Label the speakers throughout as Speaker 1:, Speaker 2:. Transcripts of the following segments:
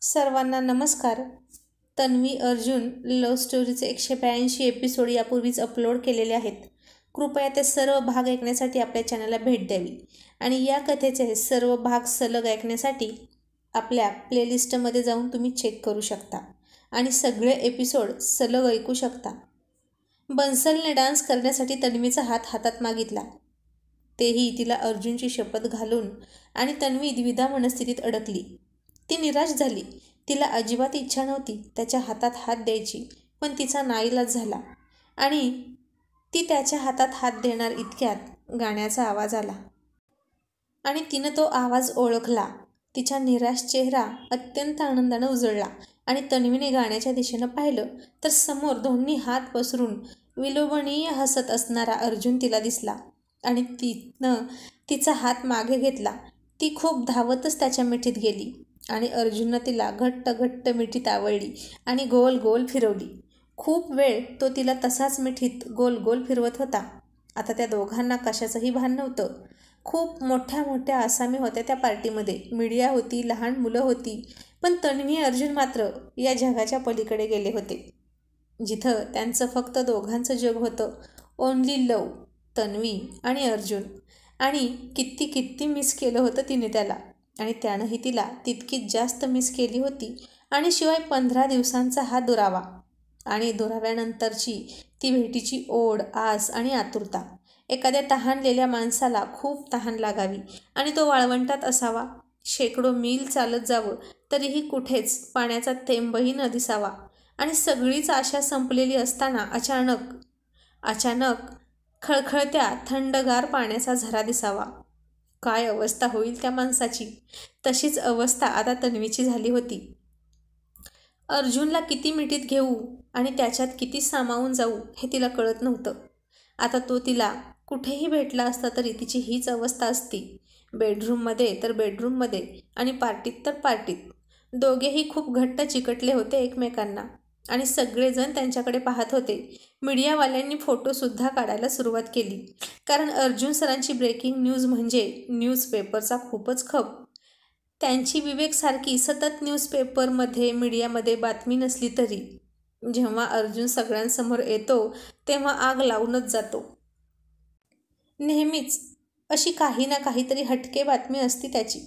Speaker 1: सर्वांना नमस्कार. तन्वी अर्जुन लव्ह स्टोरीचे एकशे ब्याऐंशी एपिसोड यापूर्वीच अपलोड केलेले आहेत. कृपया ते सर्व भाग ऐकण्यासाठी आपल्या चॅनलला भेट द्यावी. आणि या कथेचे सर्व भाग सलग ऐकण्यासाठी आपल्या प्लेलिस्टमध्ये जाऊन तुम्ही चेक करू शकता. आणि सगळे एपिसोड सलग ऐकू शकता. बन्सलने डान्स करण्यासाठी तन्वीचा हात हातात मागितला. तेही तिला अर्जुनची शपथ घालून आणि तन्वी द्विधा मनस्थितीत अडकली. ती निराश झाली. तिला अजिबात इच्छा नव्हती त्याच्या हातात हात द्यायची पण तिचा नाईलाज झाला आणि ती त्याच्या हातात हात देणार इतक्यात गाण्याचा आवाज आला. आणि तिनं तो आवाज ओळखला. तिचा निराश चेहरा अत्यंत आनंदानं उजळला आणि तन्वीने गाण्याच्या दिशेनं पाहिलं तर समोर दोन्ही हात पसरून विलोभनीय हसत असणारा अर्जुन तिला दिसला आणि तिनं तिचा हात मागे घेतला. ती खूप धावतच त्याच्या मिठीत गेली. आणि अर्जुननं तिला घट्ट घट्ट मिठीत आवळली आणि गोल गोल फिरवली. खूप वेळ तो तिला तसाच मिठीत गोल गोल फिरवत होता. आता त्या दोघांना कशाचंही भान नव्हतं. खूप मोठ्या मोठ्या आसामी होत्या त्या पार्टीमध्ये. मीडिया होती लहान मुलं होती पण तन्वी अर्जुन मात्र या जगाच्या पलीकडे गेले होते. जिथं त्यांचं फक्त दोघांचं जग होतं. ओनली लव तन्वी आणि अर्जुन. आणि किती किती मिस केलं होतं तिने त्याला. आणि त्यानंही तिला तितकीच जास्त मिस केली होती. आणि शिवाय पंधरा दिवसांचा हा दुरावा. आणि दुराव्यानंतरची ती भेटीची ओढ आस आणि आतुरता. एखाद्या तहानलेल्या माणसाला खूप तहान लागावी आणि तो वाळवंटात असावा. शेकडो मील चालत जावं तरीही कुठेच पाण्याचा थेंबही न दिसावा. आणि सगळीच आशा संपलेली असताना अचानक अचानक खळखळत्या थंडगार पाण्याचा झरा दिसावा. काय अवस्था होईल त्या माणसाची? तशीच अवस्था आता तन्वीची झाली होती. अर्जुनला किती मिठीत घेऊ आणि त्याच्यात किती सामावून जाऊ हे तिला कळत नव्हतं. आता तो तिला कुठेही भेटला असता तरी तिची हीच अवस्था असती. बेडरूममध्ये तर बेडरूममध्ये आणि पार्टीत तर पार्टीत. दोघेही खूप घट्ट चिकटले होते एकमेकांना. आणि सगळेजण त्यांच्याकडे पाहत होते. मीडियावाल्यांनी फोटोसुद्धा काढायला सुरुवात केली. कारण अर्जुन सरांची ब्रेकिंग न्यूज म्हणजे न्यूजपेपरचा खूपच खप. त्यांची विवेकसारखी सतत न्यूजपेपरमध्ये मीडियामध्ये बातमी नसली तरी. जेव्हा अर्जुन सगळ्यांसमोर येतो तेव्हा आग लावूनच जातो. नेहमीच अशी काही ना काहीतरी हटके बातमी असती त्याची.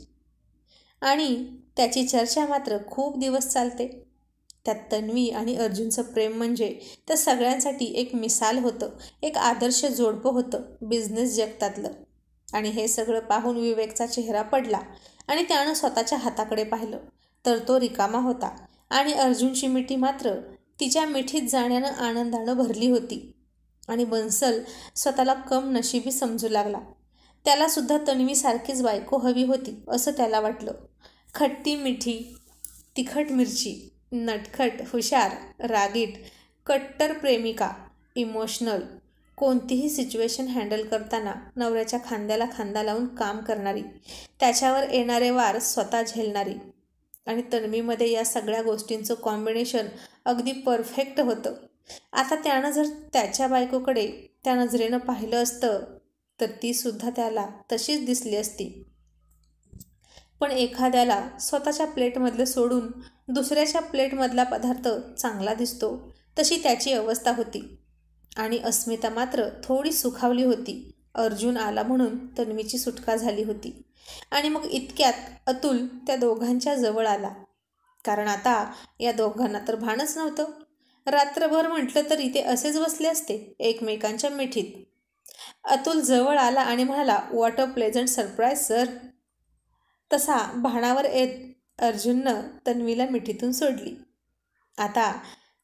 Speaker 1: आणि त्याची चर्चा मात्र खूप दिवस चालते. त्यात तन्वी आणि अर्जुनचं प्रेम म्हणजे त्या सगळ्यांसाठी एक मिसाल होतं एक आदर्श जोडपं होतं बिझनेस जगतातलं. आणि हे सगळं पाहून विवेकचा चेहरा पडला आणि त्यानं स्वतःच्या हाताकडे पाहिलं. तर तो रिकामा होता आणि अर्जुनची मिठी मात्र तिच्या मिठीत जाण्यानं आनंदानं भरली होती. आणि बन्सल स्वतःला कम नशिबी समजू लागला. त्यालासुद्धा तन्वीसारखीच बायको हवी होती असं त्याला वाटलं. खट्टी मिठी तिखट मिरची नटखट हुशार रागीट कट्टर प्रेमिका इमोशनल. कोणतीही सिच्युएशन हँडल करताना नवऱ्याच्या खांद्याला खांदा लावून काम करणारी त्याच्यावर येणारे वार स्वतः झेलणारी. आणि तन्वीमध्ये या सगळ्या गोष्टींचं कॉम्बिनेशन अगदी परफेक्ट होतं. आता त्यानं जर त्याच्या बायकोकडे त्या नजरेनं पाहिलं असतं तर तीसुद्धा त्याला तशीच दिसली असती. पण एखाद्याला स्वतःच्या प्लेटमधलं सोडून दुसऱ्याच्या प्लेटमधला पदार्थ चांगला दिसतो तशी त्याची अवस्था होती. आणि अस्मिता मात्र थोडी सुखावली होती. अर्जुन आला म्हणून तन्वीची सुटका झाली होती. आणि मग इतक्यात अतुल त्या दोघांच्या जवळ आला. कारण आता या दोघांना तर भानच नव्हतं. रात्रभर म्हटलं तरी ते असेच बसले असते एकमेकांच्या मिठीत. अतुल जवळ आला आणि म्हणाला what a pleasant surprise sir तसा भाणावर येत अर्जुननं तन्वीला मिठीतून सोडली. आता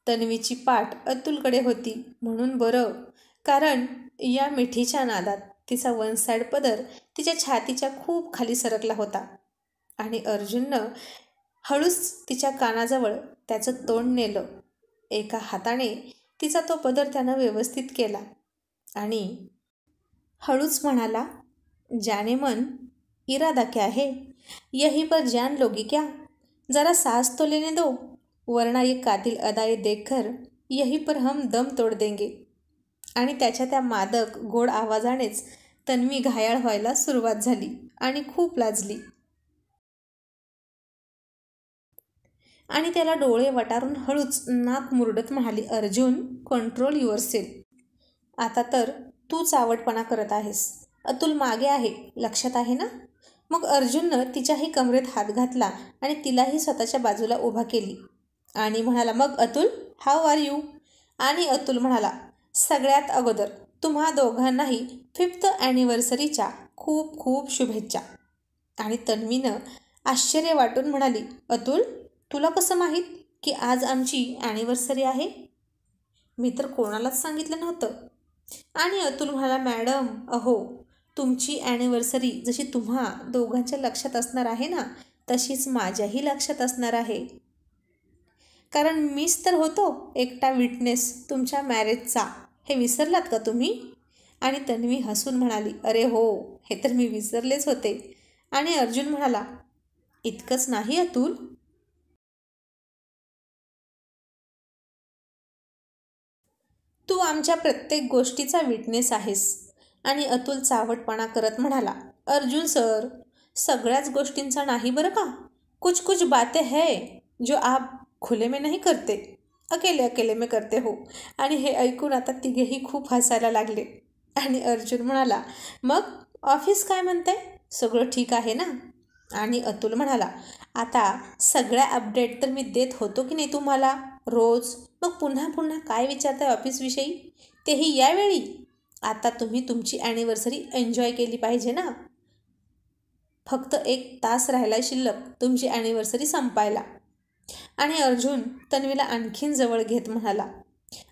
Speaker 1: तन्वीची पाठ अतुलकडे होती म्हणून बरं कारण या मिठीच्या नादात तिचा वन साईड पदर तिच्या छातीच्या खूप खाली सरकला होता आणि अर्जुननं हळूच तिच्या कानाजवळ त्याचं तोंड नेलं. एका हाताने तिचा तो पदर त्यानं व्यवस्थित केला आणि हळूच म्हणाला जाने मन इरादा क्या है यही पर जान लोगी क्या? जरा सांस तो लेने दो। वरना ये कातिल अदाए देखकर यही पर हम दम तोड देंगे। आणि त्याच्या त्या मादक गोड आवाजानेच तन्वी घायाळ व्हायला सुरुवात झाली आणि खूप लाजली. आणि त्याला डोळे वटारून हळूच नाक मुरडत म्हणाली अर्जुन कंट्रोल युअर सेल आता तर तू चावटपणा करत आहेस. अतुल मागे आहे लक्षात आहे ना? मग अर्जुननं तिच्याही कमरेत हात घातला आणि तिलाही स्वतःच्या बाजूला उभा केली. आणि म्हणाला मग अतुल हाव आर यू? आणि अतुल म्हणाला सगळ्यात अगोदर तुम्हा दोघांनाही फिफ्थ ॲनिव्हर्सरीच्या खूप खूप शुभेच्छा. आणि तन्वीनं आश्चर्य वाटून म्हणाली अतुल तुला कसं माहीत की आज आमची ॲनिव्हर्सरी आहे? मी तर कोणालाच सांगितलं नव्हतं. आणि अतुल म्हणाला मॅडम अहो तुमची ॲनिव्हर्सरी जशी तुम्हा दोघांच्या लक्षात असणार आहे ना तशीच माझ्याही लक्षात असणार आहे. कारण मीच तर होतो एकटा विटनेस तुमच्या मॅरेजचा हे विसरलात का तुम्ही? आणि तन्वी हसून म्हणाली अरे हो हे तर मी विसरलेच होते. आणि अर्जुन म्हणाला इतकंच नाही अतुल. तू आमच्या प्रत्येक गोष्टीचा विटनेस आहेस. आणि अतुल चावटपणा करत म्हणाला अर्जुन सर सगळ्याच गोष्टींचा नाही बरं का? कुछ कुछ बातें है जो आप खुले में नाही करते. अकेले अकेले में करते हो. आणि हे ऐकून आता तिघेही खूप हसायला लागले. आणि अर्जुन म्हणाला मग ऑफिस काय म्हणतंय? सगळं ठीक आहे ना? आणि अतुल म्हणाला आता सगळ्या अपडेट तर मी देत होतो की नाही तुम्हाला? रोज? मग पुन्हा पुन्हा काय विचारताय ऑफिसविषयी तेही यावेळी? आता तुम्ही तुमची ॲनिव्हर्सरी एन्जॉय केली पाहिजे ना. फक्त एक तास राहिला शिल्लक तुमची ॲनिव्हर्सरी संपायला. आणि अर्जुन तन्वीला आणखीन जवळ घेत म्हणाला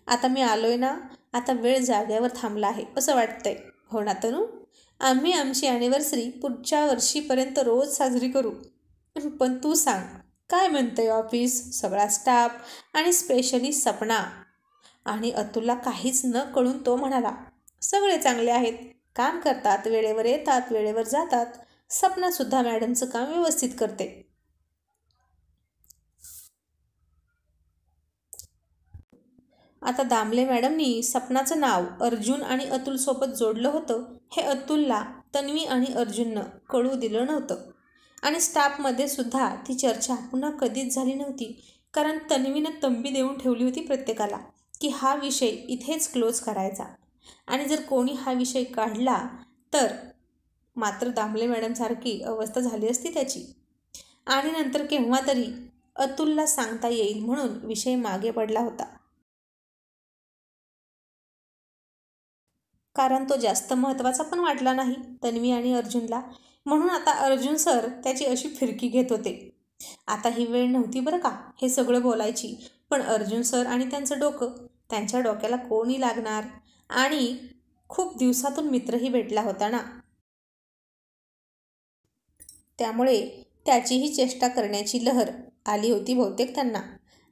Speaker 1: आता मी आलोय ना आता वेळ जाग्यावर थांबला आहे असं वाटतंय. हो ना तनू? आम्ही आमची ॲनिव्हर्सरी पुढच्या वर्षीपर्यंत रोज साजरी करू. पण तू सांग काय म्हणतंय ऑफिस सगळा स्टाफ आणि स्पेशली सपना. आणि अतुलला काहीच न कळून तो म्हणाला सगळे चांगले आहेत. काम करतात वेळेवर येतात वेळेवर जातात. सपनासुद्धा मॅडमचं काम व्यवस्थित करते. आता दामले मॅडमनी सपनाचं नाव अर्जुन आणि अतुलसोबत जोडलं होतं. हे अतुलला तन्वी आणि अर्जुननं कळू दिलं नव्हतं. आणि स्टाफमध्ये सुद्धा ती चर्चा पुन्हा कधीच झाली नव्हती. कारण तन्वीनं तंबी देऊन ठेवली होती प्रत्येकाला की हा विषय इथेच क्लोज करायचा. आणि जर कोणी हा विषय काढला तर मात्र दामले मॅडमसारखी अवस्था झाली असती त्याची. आणि नंतर केव्हा तरी अतुलला सांगता येईल म्हणून विषय मागे पडला होता. कारण तो जास्त महत्त्वाचा पण वाटला नाही तन्वी आणि अर्जुनला. म्हणून आता अर्जुन सर त्याची अशी फिरकी घेत होते. आता ही वेळ नव्हती बरं का हे सगळं बोलायची. पण अर्जुन सर आणि त्यांचं डोकं त्यांच्या डोक्याला कोणी लागणार? आणि खूप दिवसातून मित्रही भेटला होता ना. त्यामुळे त्याचीही चेष्टा करण्याची लहर आली होती बहुतेक त्यांना.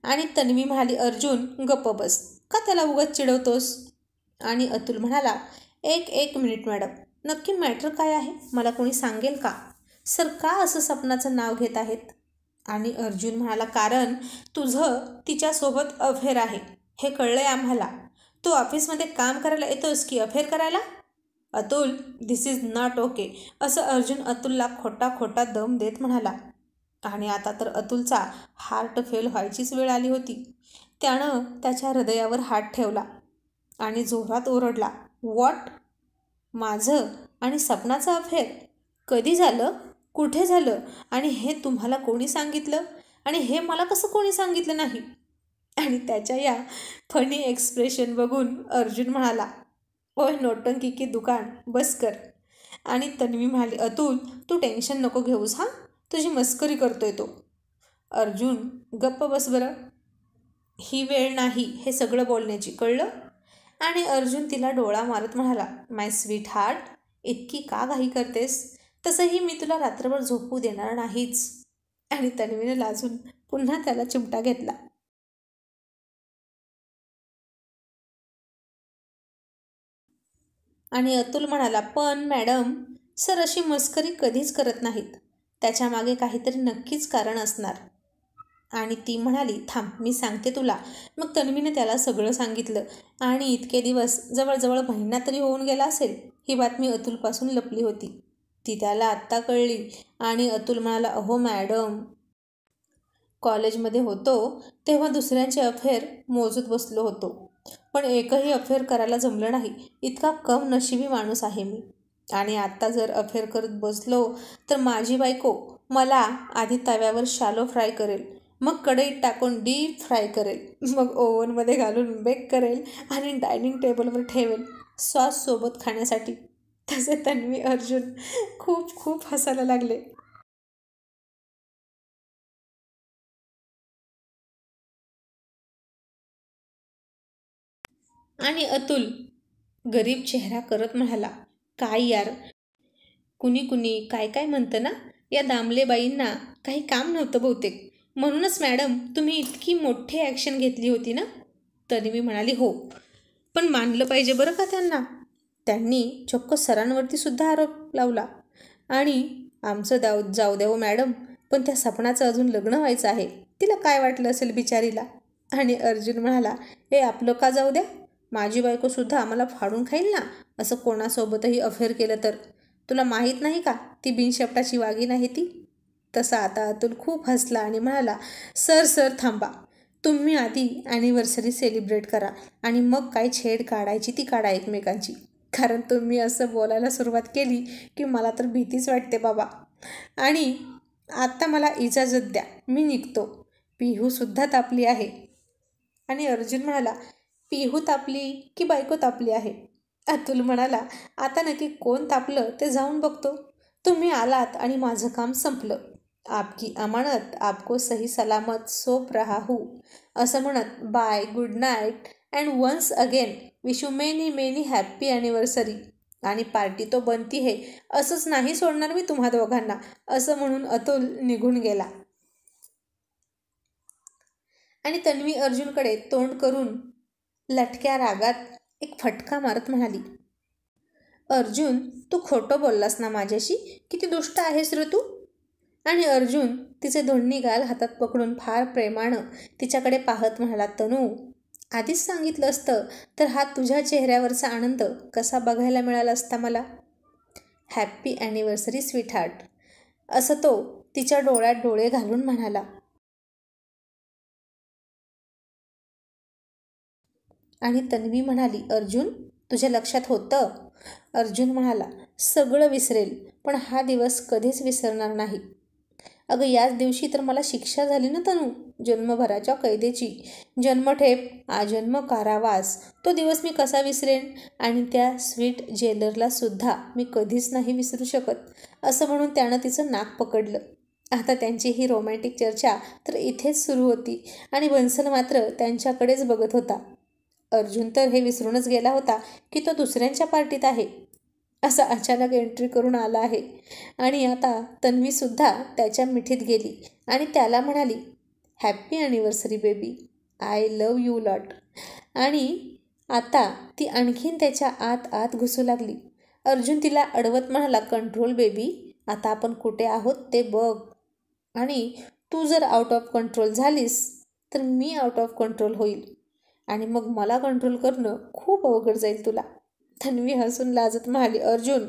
Speaker 1: आणि तन्वी म्हणाली अर्जुन गप्प बस. का त्याला उगत चिडवतोस? आणि अतुल म्हणाला एक एक मिनिट मॅडम. नक्की मॅटर काय आहे? मला कोणी सांगेल का? सर का असं सपनाचं नाव घेत आहेत? आणि अर्जुन म्हणाला कारण तुझं तिच्यासोबत अफेअर आहे. हे कळलं आहे आम्हाला. तू ऑफिसमध्ये काम करायला येतोस की अफेअर करायला? Atul this is not okay असं अर्जुन अतुलला खोटा खोटा दम देत म्हणाला. आणि आता तर अतुलचा हार्ट फेल व्हायचीच वेळ आली होती. त्यानं त्याच्या हृदयावर हात ठेवला आणि जोरात ओरडला वॉट माझं आणि सपनाचं अफेअर? कधी झालं? कुठे झालं? आणि हे तुम्हाला कोणी सांगितलं? आणि हे मला कसं कोणी सांगितलं नाही? आणि त्याच्या या फनी एक्सप्रेशन बघून अर्जुन म्हणाला ओय नोटंकी की दुकान बस कर. आणि तन्वी म्हणाली अतुल तू टेन्शन नको घेऊस हां? तुझी मस्करी करतोय तो. अर्जुन गप्प बस बरं. ही वेळ नाही हे सगळं बोलण्याची कळलं? आणि अर्जुन तिला डोळा मारत म्हणाला माय स्वीट हार्ट इतकी का घाई करतेस? तसंही मी तुला रात्रभर झोपू देणार नाहीच. आणि तन्वीने लाजून पुन्हा त्याला चिमटा घेतला. आणि अतुल म्हणाला पण मॅडम सर अशी मस्करी कधीच करत नाहीत. त्याच्यामागे काहीतरी नक्कीच कारण असणार. आणि ती म्हणाली थांब मी सांगते तुला. मग तन्वीने त्याला सगळं सांगितलं. आणि इतके दिवस जवळजवळ महिना तरी होऊन गेला असेल ही बातमी अतुलपासून लपली होती. ती त्याला आत्ता कळली आणि अतुल म्हणाला अहो मॅडम कॉलेजमध्ये होतो तेव्हा दुसऱ्यांचे अफेअर मोजत बसलो होतो. पण एकही अफेअर करायला जमलं नाही. इतका कम नशिबी माणूस आहे मी. आणि आत्ता जर अफेअर करत बसलो तर माझी बायको मला आधी तव्यावर शालो फ्राय करेल मग कढईत टाकून डीप फ्राय करेल मग ओव्हनमध्ये घालून बेक करेल आणि डायनिंग टेबलवर ठेवेल सॉससोबत खाण्यासाठी. तसे तन्वी अर्जुन खूप खूप हसायला लागले. आणि अतुल गरीब चेहरा करत म्हणाला काय यार? कुणी कुणी काय काय म्हणतं ना? या दामलेबाईंना काही काम नव्हतं बहुतेक. म्हणूनच मॅडम तुम्ही इतकी मोठी ॲक्शन घेतली होती ना? तरी मी म्हणाली हो. पण मानलं पाहिजे बरं का त्यांना? त्यांनी चक्क सरांवरती सुद्धा आरोप लावला. आणि आमचं दाव जाऊ द्या हो मॅडम पण त्या सपनाचं अजून लग्न व्हायचं आहे. तिला काय वाटलं असेल बिचारीला? आणि अर्जुन म्हणाला हे आपलं का जाऊ द्या? माझी बायकोसुद्धा आम्हाला फाडून खाईल ना? असं कोणासोबतही अफेअर केलं तर? तुला माहीत नाही का? ती बिनशेपटाची वागी नाही ती. तसा आता अतुल खूप हसला आणि म्हणाला सर सर थांबा. तुम्ही आधी ॲनिव्हर्सरी सेलिब्रेट करा आणि मग काय छेड काढायची ती काढा एकमेकांची. कारण तुम्ही असं बोलायला सुरुवात केली की मला तर भीतीच वाटते बाबा. आणि आत्ता मला इजाजत द्या. मी निघतो. पिहूसुद्धा तापली आहे. आणि अर्जुन म्हणाला पिहू तापली की बायको तापली आहे? अतुल म्हणाला आता नक्की कोण तापलं ते जाऊन बघतो. तुम्ही आलात आणि माझं काम संपलं. आपकी अमानत आपको सही सलामत सोप रहा हू. असं म्हणत bye good night and once again wish you many many happy anniversary आणि पार्टी तो बनती हे असंच नाही सोडणार मी तुम्हा दोघांना असं म्हणून अतुल निघून गेला. आणि तन्वी अर्जुनकडे तोंड करून लटक्या रागात एक फटका मारत म्हणाली अर्जुन तू खोटं बोललास ना माझ्याशी? किती दुष्ट आहेस रे तू? आणि अर्जुन तिचे दोन्ही गाल हातात पकडून फार प्रेमानं तिच्याकडे पाहत म्हणाला तनू आधीच सांगितलं असतं तर हा तुझ्या चेहऱ्यावरचा आनंद कसा बघायला मिळाला असता मला? हॅप्पी ॲनिव्हर्सरी स्वीट हार्ट असं तो तिच्या डोळ्यात डोळे घालून म्हणाला. आणि तन्वी म्हणाली अर्जुन तुझ्या लक्षात होतं? अर्जुन म्हणाला सगळं विसरेल पण हा दिवस कधीच विसरणार नाही. अगं याच दिवशी तर मला शिक्षा झाली ना तनू जन्मभराच्या कैदेची. जन्मठेप आजन्म कारावास. तो दिवस मी कसा विसरेन? आणि त्या स्वीट जेलरला सुद्धा मी कधीच नाही विसरू शकत. असं म्हणून त्यानं तिचं नाक पकडलं. आता त्यांची ही रोमॅन्टिक चर्चा तर इथेच सुरू होती आणि बन्सल मात्र त्यांच्याकडेच बघत होता. अर्जुन तर हे विसरूनच गेला होता की तो दुसऱ्यांच्या पार्टीत आहे असा अचानक एंट्री करून आला आहे. आणि आता तन्वीसुद्धा त्याच्या मिठीत गेली आणि त्याला म्हणाली happy anniversary baby I love you lot आणि आता ती आणखीन त्याच्या आत आत घुसू लागली. अर्जुन तिला अडवत म्हणाला कंट्रोल बेबी आता आपण कुठे आहोत ते बघ. आणि तू जर आउट ऑफ कंट्रोल झालीस तर मी आउट ऑफ कंट्रोल होईल. आणि मग मला कंट्रोल करणं खूप अवघड जाईल तुला. तन्वी हसून लाजत म्हणाली अर्जुन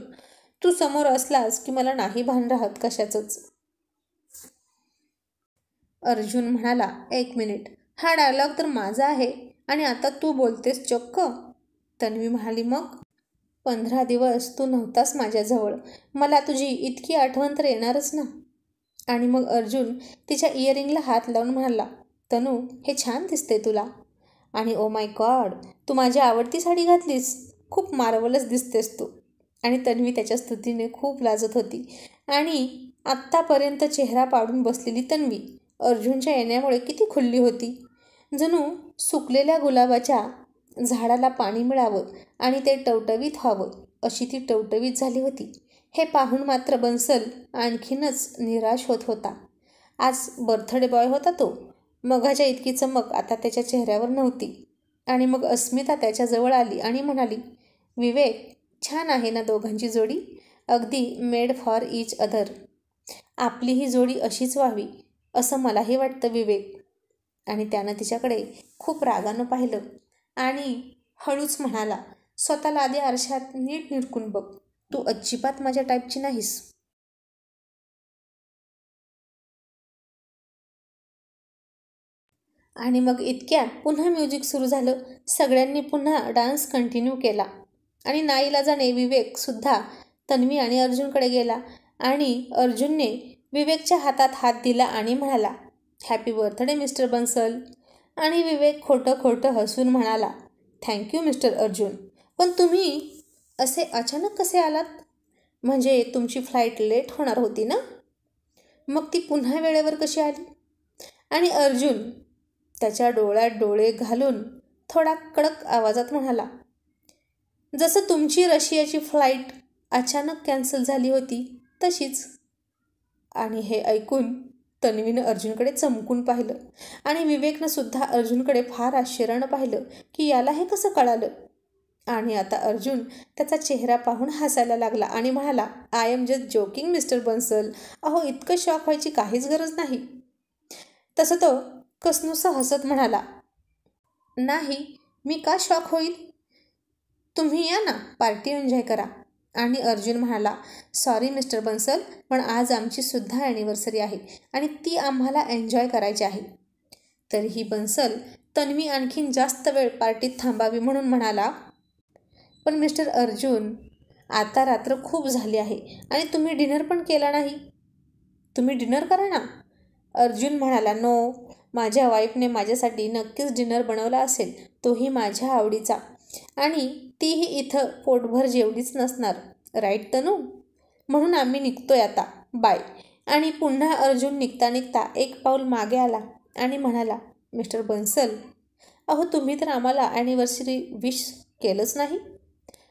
Speaker 1: तू समोर असलास की मला नाही भान राहत कशाचंच? अर्जुन म्हणाला एक मिनिट हा डायलॉग तर माझा आहे आणि आता तू बोलतेस चक्क. तन्वी म्हणाली मग? पंधरा दिवस तू नव्हतास माझ्याजवळ. मला तुझी इतकी आठवण तर येणारच ना. आणि मग अर्जुन तिच्या इयरिंगला हात लावून म्हणाला तनू हे छान दिसते तुला. आणि ओ माय गॉड तू माझी आवडती साडी घातलीस. खूप मार्वलच दिसतेस तू. आणि तन्वी त्याच्या स्तुतीने खूप लाजत होती. आणि आत्तापर्यंत चेहरा पाडून बसलेली तन्वी अर्जुनच्या येण्यामुळे किती खुल्ली होती. जणू सुकलेल्या गुलाबाच्या झाडाला पाणी मिळावं आणि ते टवटवीत व्हावं अशी ती टवटवीत झाली होती. हे पाहून मात्र बन्सल आणखीनच निराश होत होता. आज बर्थडे बॉय होता तो. मघाच्या इतकी चमक आता त्याच्या चेहऱ्यावर नव्हती. आणि मग अस्मिता त्याच्याजवळ आली आणि म्हणाली विवेक छान आहे ना दोघांची जोडी? अगदी मेड फॉर इच अदर. आपली ही जोडी अशीच व्हावी असं मलाही वाटतं विवेक. आणि त्यानं तिच्याकडे खूप रागानं पाहिलं आणि हळूच म्हणाला स्वतःला आधी आरशात नीट निरकून बघ. तू अजिबात माझ्या टाईपची नाहीस. आणि मग इतक्यात पुन्हा म्युझिक सुरू झालं. सगळ्यांनी पुन्हा डान्स कंटिन्यू केला. आणि नाईलाजाने विवेकसुद्धा तन्वी आणि अर्जुनकडे गेला. आणि अर्जुनने विवेकच्या हातात हात दिला आणि म्हणाला हॅपी बर्थडे मिस्टर बन्सल. आणि विवेक खोटं खोटं हसून म्हणाला थँक्यू मिस्टर अर्जुन. पण तुम्ही असे अचानक कसे आलात? म्हणजे तुमची फ्लाईट लेट होणार होती ना? मग ती पुन्हा वेळेवर कशी आली? आणि अर्जुन त्याच्या डोळ्यात डोळे घालून थोडा कडक आवाजात म्हणाला जसं तुमची रशियाची फ्लाईट अचानक कॅन्सल झाली होती तशीच. आणि हे ऐकून तन्वीनं अर्जुनकडे चमकून पाहिलं आणि विवेकनं सुद्धा अर्जुनकडे फार आश्चर्यानं पाहिलं की याला हे कसं कळालं. आणि आता अर्जुन त्याचा चेहरा पाहून हसायला लागला आणि म्हणाला I am just joking mister Bansal अहो इतकं शॉक व्हायची काहीच गरज नाही. तसं तो कसनुसा हसत म्हणाला नाही मी का शॉक होईल? तुम्ही या ना पार्टी एन्जॉय करा. आणि अर्जुन म्हणाला सॉरी मिस्टर बन्सल पण आज आमची सुद्धा ॲनिव्हर्सरी आहे आणि ती आम्हाला एन्जॉय करायची आहे. तरीही बन्सल तन्वी आणखीन जास्त वेळ पार्टीत थांबावी म्हणून म्हणाला पण मिस्टर अर्जुन आता रात्र खूप झाली आहे आणि तुम्ही डिनर पण केला नाही. तुम्ही डिनर करा ना. अर्जुन म्हणाला नो माझ्या वाईफने माझ्यासाठी नक्कीच डिनर बनवला असेल तोही माझ्या आवडीचा. आणि तीही इथं पोटभर जेवढीच नसणार. राईट तनू? म्हणून आम्ही निघतोय आता. बाय आणि पुन्हा अर्जुन निघता निघता एक पाऊल मागे आला आणि म्हणाला मिस्टर बन्सल अहो तुम्ही तर आम्हाला ॲनिव्हर्सरी विश केलंच नाही.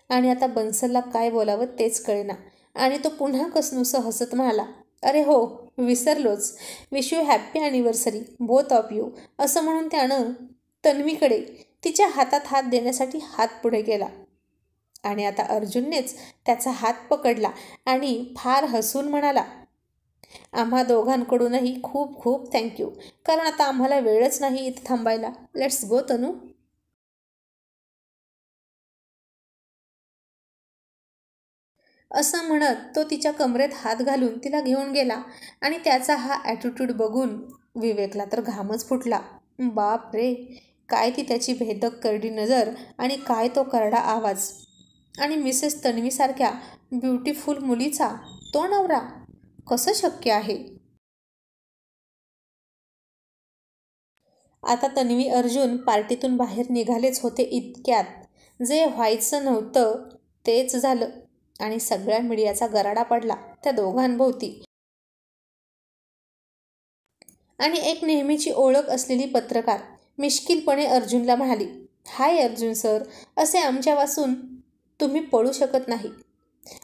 Speaker 1: आणि आता बन्सलला काय बोलावं तेच कळेना. आणि तो पुन्हा कसनुसं हसत म्हणाला अरे हो विसरलोच. Wish you happy anniversary both of you असं म्हणून त्यानं तन्वीकडे तिच्या हातात हात देण्यासाठी हात पुढे केला. आणि आता अर्जुननेच त्याचा हात पकडला आणि फार हसून म्हणाला आम्हा दोघांकडूनही खूप खूप थँक्यू कारण आता आम्हाला वेळच नाही इथं थांबायला. Let's go Tanu. असं म्हणत तो तिच्या कमरेत हात घालून तिला घेऊन गेला आणि त्याचा हा ॲटिट्यूड बघून विवेकला तर घामच फुटला. बाप रे काय ती त्याची भेदक करडी नजर आणि काय तो करडा आवाज. आणि मिसेस तन्वीसारख्या ब्युटिफुल मुलीचा तो नवरा कसं शक्य आहे? आता तन्वी अर्जुन पार्टीतून बाहेर निघालेच होते इतक्यात. जे व्हायचं नव्हतं तेच झालं. आणि सगळ्या मीडियाचा गराडा पडला त्या दोघांभोवती. आणि एक नेहमीची ओळख असलेली पत्रकार मिश्किलपणे अर्जुनला म्हणाली हाय अर्जुन सर असे आमच्यापासून तुम्ही पळू शकत नाही.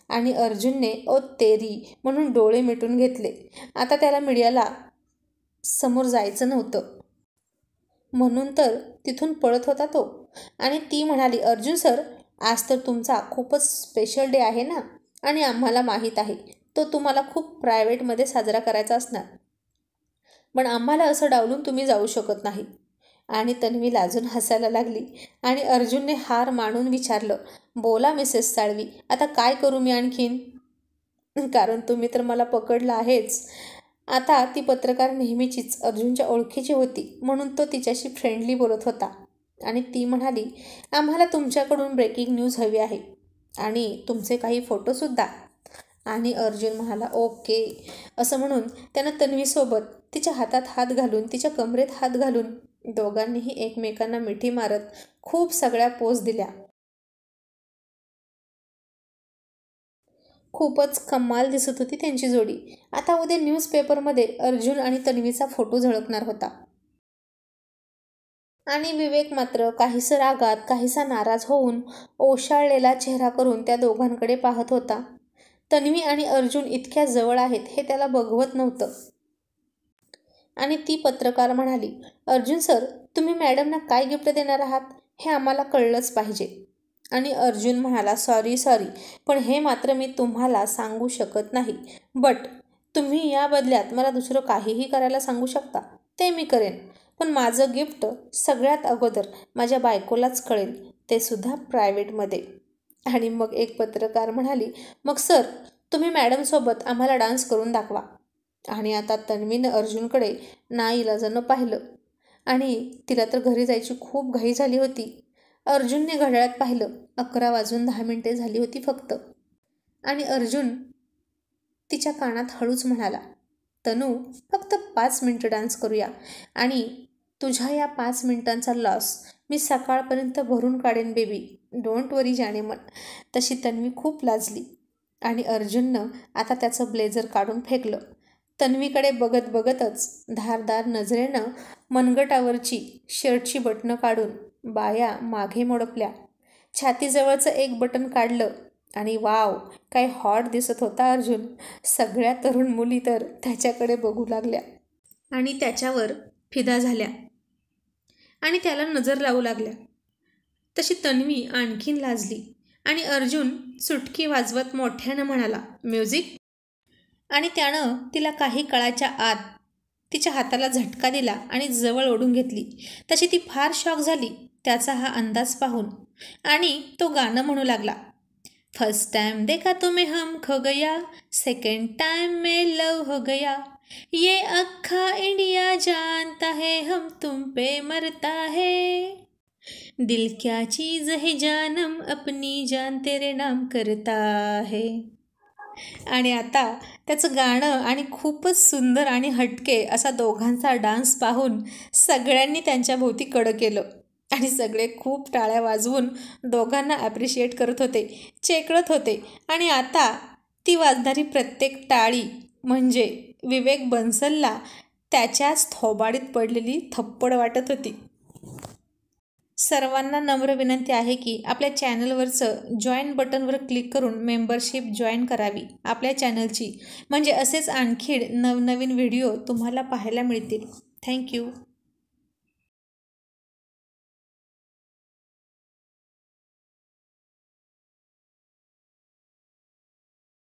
Speaker 1: आणि अर्जुनने ओ तेरी म्हणून डोळे मिटून घेतले. आता त्याला मीडियाला समोर जायचं नव्हतं. म्हणून तर तिथून पळत होता तो. आणि ती म्हणाली अर्जुन सर आज तर तुमचा खूपच स्पेशल डे आहे ना? आणि आम्हाला माहीत आहे तो तुम्हाला खूप प्रायव्हेटमध्ये साजरा करायचा असणार. पण आम्हाला असं डावलून तुम्ही जाऊ शकत नाही. आणि तन्वी लाजून हसायला लागली आणि अर्जुनने हार मानून विचारलं बोला मिसेस साळवी आता काय करू मी आणखीन? कारण तुम्ही तर मला पकडलं आहेच. आता ती पत्रकार नेहमीचीच अर्जुनच्या ओळखीची होती म्हणून तो तिच्याशी फ्रेंडली बोलत होता. आणि ती म्हणाली आम्हाला तुमच्याकडून ब्रेकिंग न्यूज हवी आहे आणि तुमचे काही फोटोसुद्धा आणि अर्जुन म्हणाला ओके. असं म्हणून त्यानं तन्वीसोबत तिच्या हातात हात घालून तिच्या कमरेत हात घालून दोघांनीही एकमेकांना मिठी मारत खूप सगळ्या पोज दिल्या. खूपच कमाल दिसत होती त्यांची जोडी. आता उद्या न्यूजपेपरमध्ये अर्जुन आणि तन्वीचा फोटो झळकणार होता. आणि विवेक मात्र काहीसा रागात काहीसा नाराज होऊन ओशाळलेला चेहरा करून त्या दोघांकडे पाहत होता. तन्वी आणि अर्जुन इतक्या जवळ आहेत हे त्याला बघवत नव्हतं. आणि ती पत्रकार म्हणाली अर्जुन सर तुम्ही मॅडमना काय गिफ्ट देणार आहात? हे आम्हाला कळलंच पाहिजे. आणि अर्जुन म्हणाला सॉरी सॉरी पण हे मात्र मी तुम्हाला सांगू शकत नाही. बट तुम्ही या बदल्यात मला दुसरं काहीही करायला सांगू शकता. ते मी करेन. पण माझं गिफ्ट सगळ्यात अगोदर माझ्या बायकोलाच कळेल ते सुद्धा प्रायव्हेटमध्ये. आणि मग एक पत्रकार म्हणाली मग सर तुम्ही मॅडमसोबत आम्हाला डान्स करून दाखवा. आणि आता तन्वीनं अर्जुनकडे ना इलाजानं पाहिलं. आणि तिला तर घरी जायची खूप घाई झाली होती. अर्जुनने घड्याळात पाहिलं अकरा वाजून दहा मिनिटे झाली होती फक्त. आणि अर्जुन तिच्या कानात हळूच म्हणाला तनू फक्त पाच मिनटं डान्स करूया. आणि तुझ्या या पाच मिनिटांचा लॉस मी सकाळपर्यंत भरून काढेन बेबी डोंट वरी जाणे मन तशी तन्वी खूप लाजली. आणि अर्जुननं आता त्याचं ब्लेझर काढून फेकलं. तन्वीकडे बघत बघतच धारदार नजरेनं मनगटावरची शर्टची बटणं काढून बाया मागे मोडपल्या. छातीजवळचं एक बटन काढलं आणि वाव काय हॉट दिसत होता अर्जुन. सगळ्या तरुण मुली तर त्याच्याकडे बघू लागल्या. आणि त्याच्यावर फिदा झाल्या. आणि त्याला नजर लावू लागल्या. तशी तन्वी आणखीन लाजली आणि अर्जुन सुटकी वाजवत मोठ्यानं म्हणाला म्युझिक? आणि त्यानं तिला काही काळाच्या आत तिच्या हाताला झटका दिला आणि जवळ ओढून घेतली. तशी ती फार शॉक झाली त्याचा हा अंदाज पाहून. आणि तो गाणं म्हणू लागला फर्स्ट टाइम देखा तुम्हें हम खो गया सेकंड टाइम में लव हो गया. ये अखा इंडिया जानता है हम तुम पे मरता है। दिल क्या चीज़ है जानम अपनी जान तेरे नाम करता है। आणि आता त्याचं गाणं आणि खूपच सुंदर आणि हटके असा दोघांचा डान्स पाहून सगळ्यांनी त्यांच्या भोवती कडं केलं. आणि सगळे खूप टाळ्या वाजवून दोघांना ॲप्रिशिएट करत होते चेकळत होते. आणि आता ती वाजणारी प्रत्येक टाळी म्हणजे विवेक बन्सलला त्याच्याच थोबाडीत पडलेली थप्पड वाटत होती. सर्वांना नम्र विनंती आहे की आपल्या चॅनलवरचं जॉईन बटनवर क्लिक करून मेंबरशिप जॉईन करावी. आपल्या चॅनलची. म्हणजे असेच आणखी नवनवीन व्हिडिओ तुम्हाला पाहायला मिळतील. थँक्यू.